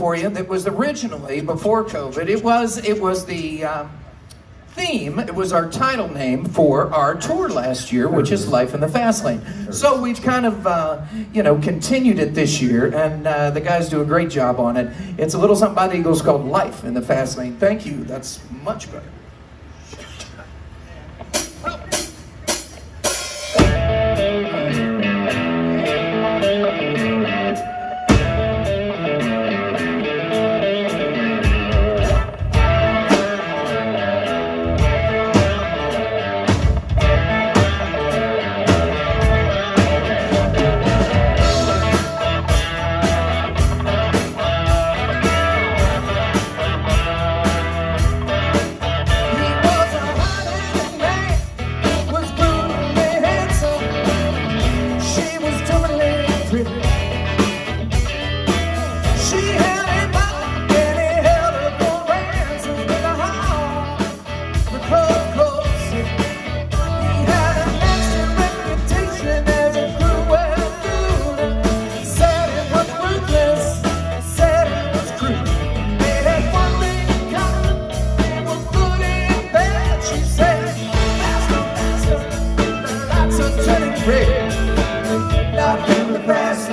for you that was originally before COVID. It was it was the um, theme. It was our title name for our tour last year, which is Life in the Fast Lane. So we've kind of uh, you know continued it this year, and uh, the guys do a great job on it. It's a little something by the Eagles called Life in the Fast Lane. Thank you. That's much better. press